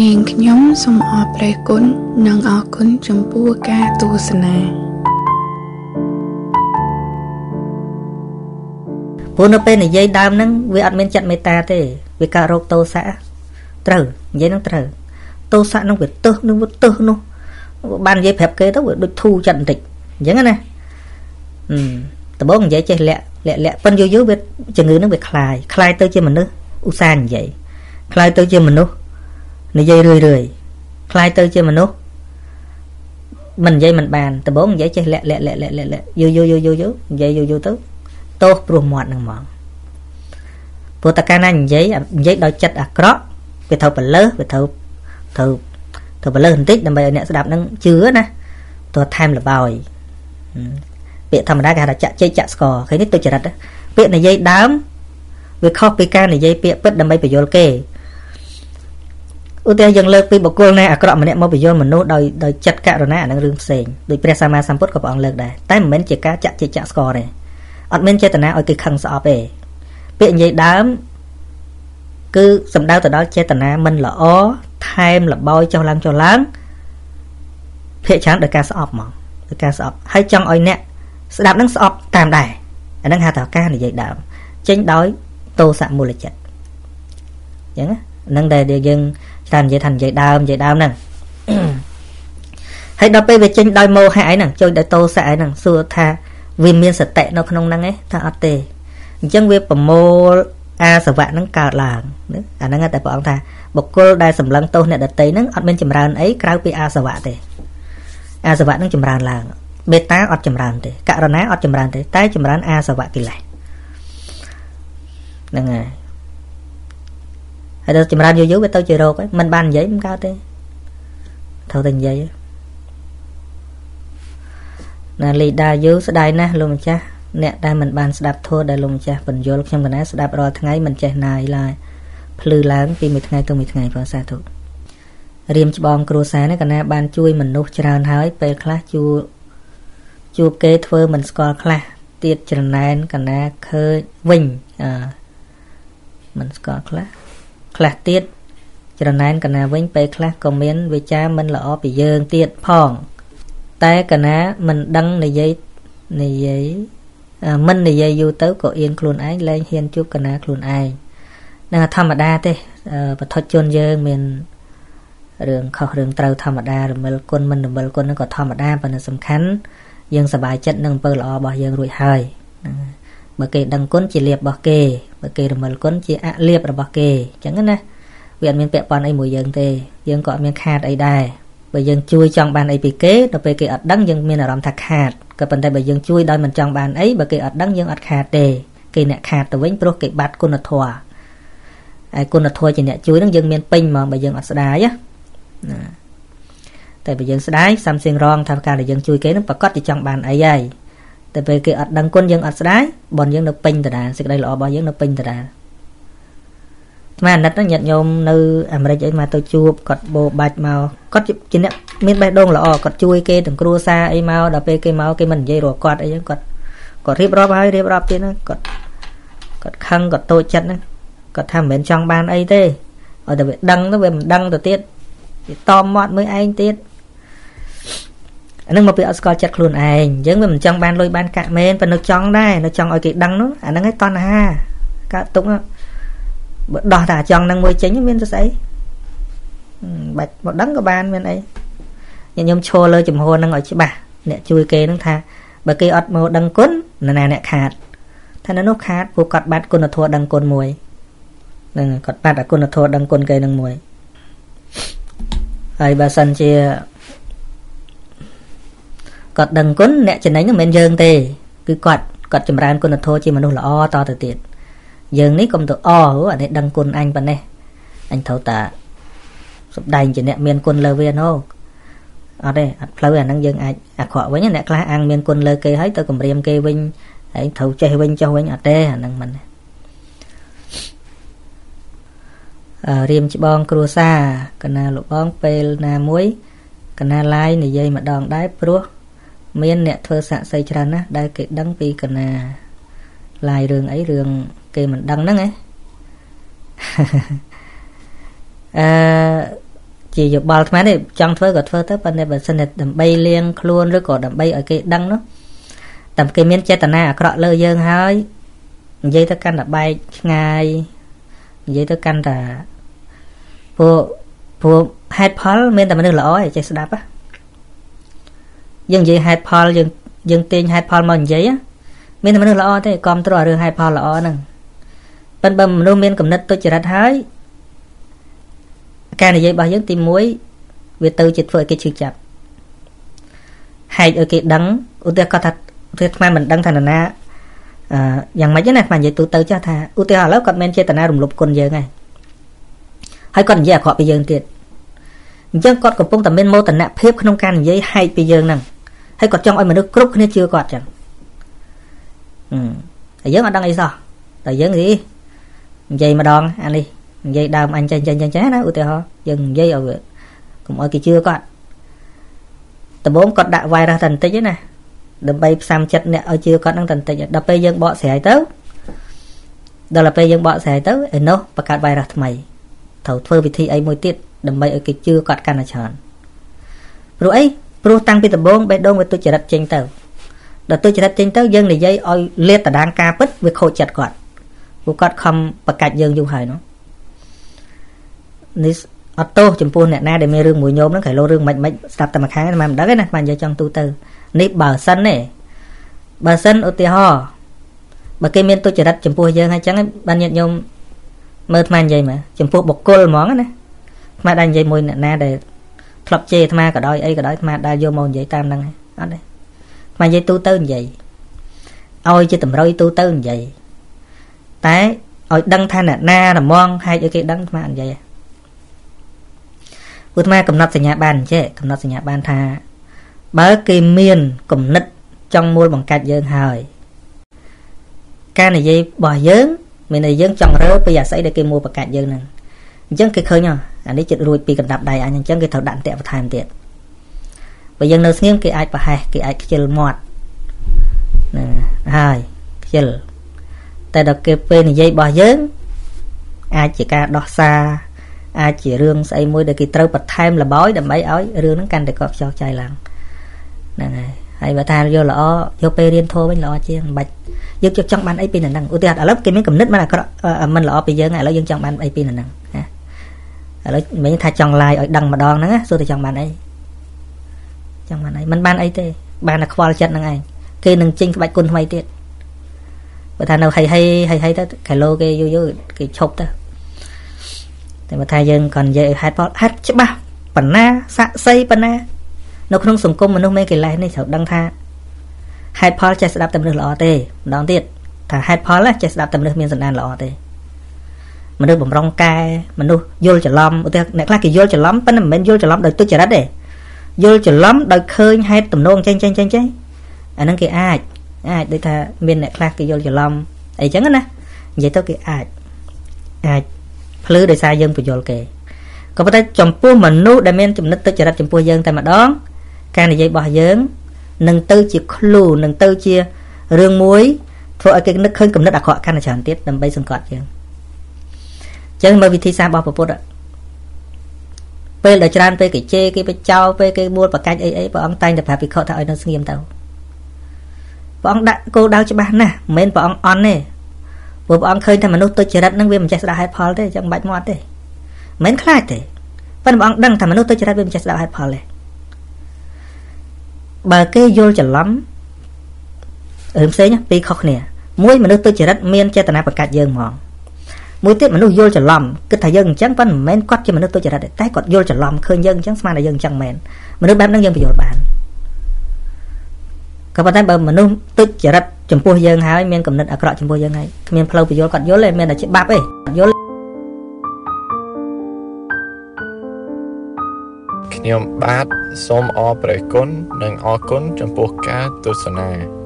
នាងខ្ញុំសូមអរព្រះគុណនិងអរគុណចំពោះការទស្សនាព្រោះនៅពេលនិយាយដើមហ្នឹងវាអត់មានចិត្តមេត្តាទេវាកើតរោគតោសៈត្រូវនិយាយហ្នឹងត្រូវតោសៈហ្នឹងវាទឹះនឹងវាទឹះនោះបាននិយាយប្រាប់គេទៅវាដូចធូរចិត្តបន្តិចអញ្ចឹងណាអឺដំបូងនិយាយចេះលាក់លាក់លាក់ប៉ុនយូរយូរវាជំងឺហ្នឹងវាคลายคลายទៅជាមនុស្សឧស្សាហ៍និយាយคลายទៅជាមនុស្ស និយាយរឿយរឿយคลายទៅជាមនុស្សមិននិយាយមិនបានដំបូងនិយាយចេះលាក់លាក់លាក់លាក់លាក់យូរយូរយូរយូរយូរនិយាយយូរយូរទៅទោសព្រោះមាត់នឹងហ្មងព្រោះតើកាលណានិយាយនិយាយដោយចិត្តអាក្រក់វាត្រូវបលើសវាត្រូវត្រូវត្រូវបលើសបន្តិចដើម្បីឲ្យអ្នកស្ដាប់នឹងជឿណាទោះថែមលបោយពាក្យធម្មតាគេហៅថាចាក់ជែកចាក់ស្គរឃើញនេះទុច្ចរិតពាក្យនិយាយដើមវាខុសពីការនិយាយពាក្យពិតដើម្បីបញ្យល់គេ ឧទាហរណ៍យើងលើកពីបុគ្គលណាអាក្រក់ម្នាក់មកបញ្យល់មនុស្សដោយដោយចិត្តករុណាអានឹងរឿងផ្សេងដោយព្រះសម្មាសម្ពុទ្ធក៏ព្រះអង្គលើកដែរតែមិនមែនជាការចាក់ជិះចាក់ស្គរទេអត់មានចេតនាឲ្យគេខឹងស្អប់ទេពាក្យនិយាយដើមគឺសំដៅទៅដល់ចេតនាមិនល្អថែមលបោយចុះឡើងចុះឡើងភាកច្រើនដោយការស្អប់ហ្មងដោយការស្អប់ហើយចង់ឲ្យអ្នកស្ដាប់នឹងស្អប់តាមដែរអានឹងហៅថាការនិយាយដើមចេញដោយតោសៈមូលចិត្តអញ្ចឹងហ្នឹងដែលយើង ច្រើននិយាយថានិយាយដើមនិយាយដើមហ្នឹងហើយដល់ពេលវាចេញដោយមោហៈហ្នឹងចូលដោយតោសៈហ្នឹងសួរថាវាមានសតិនៅក្នុងហ្នឹងឯងថាអត់ទេអញ្ចឹងវាប្រមូលអាសវៈហ្នឹងកើតឡើងណាអាហ្នឹងតែព្រះអង្គថាបុគ្គលដែលសម្លឹងទោសអ្នកដតីហ្នឹងអត់មានចម្រើនអីក្រៅពីអាសវៈទេអាសវៈហ្នឹងចម្រើនឡើងមេត្តាអត់ចម្រើនទេករុណាអត់ចម្រើនទេតែចម្រើនអាសវៈកិលេសហ្នឹងហើយ ហើយដល់ចម្រើនយូរយូរវាទៅជារោគហើយមិនបាននិយាយមិនកើតទេត្រូវតែនិយាយណាលីដាយូស្ដាយណាស់លោកម្ចាស់អ្នកដែលមិនបានស្ដាប់ធម៌ដែលលោកម្ចាស់បញ្យលខ្ញុំកណាស្ដាប់រាល់ថ្ងៃមិនចេះណាយឡើយភ្លឺឡើងពីមួយថ្ងៃទៅមួយថ្ងៃព្រះសាធុរៀមច្បងគ្រួសារនេះកណាបានជួយមនុស្សច្រើនហើយពេលខ្លះជួជួបគេធ្វើមិនស្គាល់ខ្លះទៀតចំណែនកណាឃើញវិញអឺមិនស្គាល់ខ្លះ ខ្លះទៀតចំណែនកណាវិញពេលខ្លះក៏មានវិចារមិនល្អពីយើងទៀតផង តែកណាមិនដឹងនិយាយនិយាយមិននិយាយយូរទៅក៏អៀនខ្លួនឯងលែងហ៊ានជួបកណាខ្លួនឯងនឹងធម្មតាទេបឋិជនយើងមានរឿងខុសរឿងត្រូវធម្មតារមិលគុណមិនរមិលគុណហ្នឹងក៏ធម្មតាប៉ុន្តែសំខាន់យើងសប្បាយចិត្តនឹងអំពើល្អរបស់យើងរួចហើយ បើគេដឹងគុណជាលៀបរបស់គេបើគេរមិលគុណជាអលៀបរបស់គេអញ្ចឹងណាវាអត់មានពាក់ព័ន្ធអីមួយយើងទេយើងក៏អត់មានខាតអីដែរបើយើងជួយចង់បានអីពីគេដល់ពេលគេអត់ដឹងយើងមានអារម្មណ៍ថាខាតក៏ប៉ុន្តែបើយើងជួយដោយមិនចង់បានអីបើគេអត់ដឹងយើងអត់ខាតទេគេអ្នកខាតទៅវិញព្រោះគេបាត់គុណធម៌ហើយគុណធម៌ជាអ្នកជួយនឹងយើងមានពេញហ្មងបើយើងអត់ស្ដាយណាតែបើយើងស្ដាយសំសៀងរងថាការដែលយើងជួយគេនឹងប្រកាសជាចង់បានអីហើយ តែពេលគេអត់ដឹងគុណយើងអត់ស្ដាយបនយើងនៅពេញដដែលសេចក្តីល្អរបស់យើងនៅពេញដដែលស្មាអាណិតញាតិញោមនៅអាមេរិកអីមកទៅជួបគាត់បោបាច់មកគាត់ជាអ្នកមានបេះដូងល្អគាត់ជួយគេទាំងគ្រួសារអីមកដល់ពេលគេមកគេមិននិយាយរកគាត់អីចឹងគាត់គាត់រៀបរាប់ហើយរៀបរាប់ទៀតណាគាត់គាត់ខឹងគាត់តូចចិត្តណាគាត់ថាមិនមែនចង់បានអីទេឲ្យតែវាដឹងទៅវាមិនដឹងទៅទៀតវាតមមាត់មើលឯងទៀត អានឹងមកពីអត់ស្គាល់ចិត្តខ្លួនឯងអញ្ចឹងវាមិនចង់បានលុយបានកាក់មែនប៉ុន្តែចង់ដែរនៅចង់ឲ្យគេដឹងនោះអាហ្នឹងឯងតណ្ហាកើតទុកបើដោះតែចង់នឹងមួយចេញមានទៅស្អីបាច់មកដឹងក៏បានមានអីខ្ញុំឈរលើចំហនឹងឲ្យច្បាស់អ្នកជួយគេនឹងថាបើគេអត់មកដឹងគុណនរណាអ្នកខាតថានៅនោះខាតពួកគាត់បាត់គុណធម៌ដឹងគុណមួយនឹងគាត់បាត់អគុណធម៌ដឹងគុណគេនឹងមួយហើយបើសិនជា គាត់ដឹងគុណអ្នកចំណេញនឹងមិនយើងទេគឺគាត់គាត់ចម្រើនគុណធម៌ជាមនុស្សល្អតទៅទៀតយើងនេះកុំទៅអអានេះដឹងគុណអញប៉ុណ្ណេះអញត្រូវតាសំដែងជាអ្នកមានគុណលើវាណូអត់ទេអត់ផ្លូវអាហ្នឹងយើងអាចអាក្រក់វិញអ្នកខ្លះអាងមានគុណលើគេហើយទៅគម្រាមគេវិញហើយត្រូវចេះវិញចុះវិញអត់ទេអាហ្នឹងមិនរៀមច្បងគ្រួសារកណាលោកបងពេលណាមួយកណាឡាយនិយាយម្ដងដែរព្រោះ មានអ្នកធ្វើសាក់សីច្រើនណាស់ដែលគេដឹងពីកណាឡាយរឿងអីរឿងគេមិនដឹងហ្នឹងឯងអឺជាយោបល់អាត្មានេះចង់ធ្វើក៏ធ្វើទៅប៉ុន្តែបើសិនតែដើម្បីលៀងខ្លួនឬក៏ដើម្បីឲ្យគេដឹងនោះតែគេមានចេតនាអាក្រក់លើយើងហើយនិយាយទៅកាន់តែបែកឆ្ងាយនិយាយទៅកាន់តែពួកពួកហេតុផលមានតែមនុស្សល្អឯងចេះស្ដាប់ យើងនិយាយហេតុផលយើងយើងទាញហេតុផលមកនិយាយមានតែមនុស្សល្អទេគ្រប់គ្រងរឿងហេតុផលល្អហ្នឹងប៉ុន្តែបើមនុស្សមានគំនិតទុច្ចរិតហើយការនិយាយរបស់យើងទី1វាទៅជាធ្វើឲ្យគេឈឺចាប់ហែកឲ្យគេដឹងឧទាហរណ៍គាត់ថាវាថ្មមិនដឹងថានរណាអឺយ៉ាងម៉េចណាថ្មនិយាយទូទៅចាស់ថាឧទាហរណ៍ឥឡូវគាត់មានចេតនារំលោភគុណយើងហើយហើយគាត់និយាយអាក្រក់ពីយើងទៀតអញ្ចឹងគាត់កំពុងតែមានមោទនភាពក្នុងការនិយាយហែកពីយើងហ្នឹង ហើយគាត់ចង់ឲ្យមនុស្សគ្រប់គ្នាជឿគាត់ចឹងអឺតែយើងអត់ដឹងអីសោះតែយើងនិយាយម្ដងអានេះនិយាយដើមអញចេញចេញចេញចេះណាឧទាហរណ៍យើងនិយាយឲ្យកុំឲ្យគេជឿគាត់ដំបូងគាត់ដាក់ virus តែបន្តិចទេណាដើម្បីផ្សំចិត្តអ្នកឲ្យជឿគាត់នឹងតែបន្តិចដល់ពេលយើងបកស្រាយទៅដល់ពេលយើងបកស្រាយទៅឯនោះបង្កើត virus ថ្មីត្រូវធ្វើវិធីអីមួយទៀតដើម្បីឲ្យគេជឿគាត់កាន់តែច្រើនព្រោះអី ព្រោះតាំងពីដំបូងបេះដូងវាទុច្ចរិតចេញទៅដល់ទុច្ចរិតចេញទៅយើងនិយាយឲ្យលាតតដាងការពិតវាខូចចិត្តគាត់ព្រោះគាត់ខំបកាច់យើងយូរហើយនោះនេះអត់ទោសចំពោះអ្នកណាដែលមានរឿងមួយញោមហ្នឹងគេលោរឿងមិនមិនស្ដាប់តែមួយខាងតែមិនដឹងទេណាបាននិយាយចង់ទូទៅនេះបើសិនទេបើសិនឧទាហរណ៍បើគេមានទុច្ចរិតចំពោះយើងហើយចឹងបានញាតិញោមមើលអាត្មានិយាយមកចំពោះបុគ្គលហ្មងណាអាត្មាដែរនិយាយមួយអ្នកណាដែល ធ្លាប់ជេរអាត្មាក៏ដោយអីក៏ដោយអាត្មាដែរយកមកនិយាយតាមហ្នឹងអត់ទេអាត្មានិយាយទូទៅនិយាយឲ្យជាតម្រុយទូទៅនិយាយតែឲ្យដឹងថាអ្នកណារមងហែកឲ្យគេដឹងអាត្មានិយាយឧទាហរណ៍កំណត់សញ្ញាបានអញ្ចេះកំណត់សញ្ញាបានថា បើគេមានគំនិតចង់មូលបង្កាច់យើងហើយ ការនិយាយរបស់យើងមានន័យយើងចង់រើពីអាស័យដែលគេមូលបង្កាច់យើងហ្នឹង អញ្ចឹងគេឃើញអានេះចិត្តរួចពីកណ្ដាប់ដៃអញអញ្ចឹងគេត្រូវដាក់អន្តៈបន្ថែមទៀតបើយើងនៅស្ងៀមគេអាចប្រហែសគេអាចខ្ជិលមាត់ណាហើយខ្ជិលតែដល់គេពេលនិយាយរបស់យើង អាចជាការដោះសារអាចជារឿងស្អីមួយដែលគេត្រូវបន្ថែមលបោយដើម្បីឲ្យរឿងហ្នឹងកាន់តែកប់ខ្ចោចចៃឡើងហ្នឹងហើយហើយបើថាយកល្អយកពេលរៀនធម៌វិញល្អជាងមិនបាច់យើងចង់បានអីពីនឹងឧទាហរណ៍ឥឡូវគេមានគំនិតមិនអាក្រក់មិនល្អពីយើងឥឡូវយើងចង់បានអីពីនឹងណា ឥឡូវមិនថាចង់ឡាយឲ្យដឹងម្ដងហ្នឹងសួរតែចង់បានអីចង់បានអីមិនបានអីទេ បានតែខ្វល់ចិត្តហ្នឹងឯងគេនឹងចេញក្បាច់គុណថ្មីទៀតបើថានៅហៃហៃហៃហៃទៅគីឡូគេយូរយូរគេឈប់ទៅតែបើថាយើងក៏និយាយឲ្យហេតុផលហេតុច្បាស់បណ្ណាស័ក្តិសិទ្ធិបណ្ណា នៅក្នុងសង្គមមនុស្សមេកិលេសនេះត្រូវដឹងថាហេតុផលចេះស្ដាប់តែមនុស្សល្អទេម្ដងទៀតថាហេតុផលចេះស្ដាប់តែមនុស្សមានសន្តានល្អទេ មនុស្សបំរុងកែមនុស្សយល់ច្រឡំឧទាហរណ៍អ្នកខ្លះគេយល់ច្រឡំប៉ុន្តែមិនមែនយល់ច្រឡំដោយទុច្ចរិតទេយល់ច្រឡំដោយឃើញហេតុទំនងចេញចេញចេញចេញអាហ្នឹងគេអាចអាចដូចថាមានអ្នកខ្លះគេយល់ច្រឡំអីចឹងណានិយាយទៅគេអាចអាចភ្លឺដោយសារយើងបញ្យល់គេក៏ប៉ុន្តែចំពោះមនុស្សដែលមានចំណិតទុច្ចរិតចំពោះយើងតែម្ដង ការនិយាយរបស់យើងនឹងទៅជាឃ្លូនឹងទៅជារឿងមួយធ្វើឲ្យគេនឹកឃើញគំនិតអាក្រក់កាន់តែច្រើនទៀតដើម្បីសង្កត់យើងអញ្ចឹងមើលវិធីសាស្ត្ររបស់ពុទ្ធពេលដែលច្រើនពេលគេជេរគេបិចោពេលគេមួលប្រកាច់អីអីព្រះអង្គតែងតែប្រាប់ភិក្ខុថាឲ្យនៅស្ងៀមទៅព្រះអង្គដាក់គោលដៅច្បាស់ណាស់មិនមែនព្រះអង្គអន់ទេព្រោះព្រះអង្គឃើញថាមនុស្សទុច្ចរិតហ្នឹងវាមិនចេះស្ដាប់ហេតុផលទេចឹងមិនបាច់មាត់ទេមិនខ្លាចទេប៉ុន្តែព្រះអង្គដឹងថាមនុស្សទុច្ចរិតវាមិនចេះស្ដាប់ហេតុផលទេបើគេយល់ច្រឡំរឿងផ្សេងពីរខុសគ្នាមួយមនុស្សទុច្ចរិតមានចេតនាបង្កាច់យើងហ្មង មួយទៀតមនុស្សយល់ច្រឡំគិតថាយើងអញ្ចឹងប៉ុន្តែមិនមែនគាត់ជាមនុស្សទុច្ចរិតទេតែគាត់យល់ច្រឡំឃើញយើងអញ្ចឹងស្មានថាយើងអញ្ចឹងមែនមនុស្សបែបហ្នឹងយើងបញ្យល់បានក៏ប៉ុន្តែបើមនុស្សទុច្ចរិតចំពោះយើងហើយមានកំណត់អាក្រក់ចំពោះយើងហើយគ្មានផ្លូវបញ្យល់គាត់យល់ទេមានតែច្បាប់ទេយល់ខ្ញុំបាទសូមអរព្រះគុណនិងអរគុណចំពោះការទស្សនា